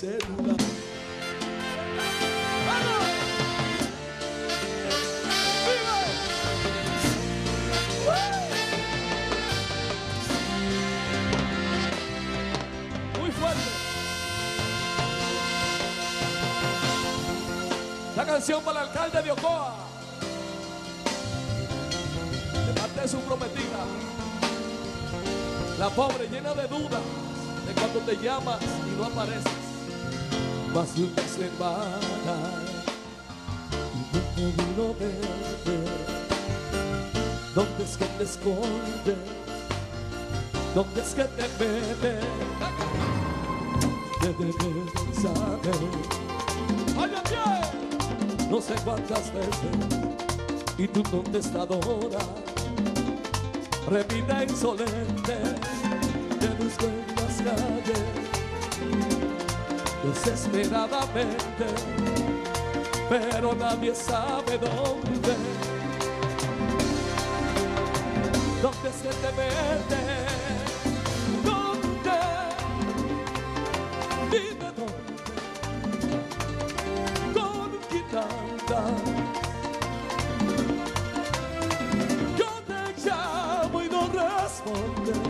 célula. Muy fuerte. La canción para el alcalde de Ocoa. De parte de su prometida. La pobre llena de dudas de cuando te llamas y no apareces. Más de una semana y no vino verte. ¿Dónde es que te escondes? ¿Dónde es que te metes? Debes saber. No sé cuántas veces y tu contestadora repite insolente te busco en las desesperadamente pero nadie sabe dónde dónde que te metes dónde dime dónde con quién andas yo te llamo y no responde.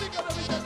Música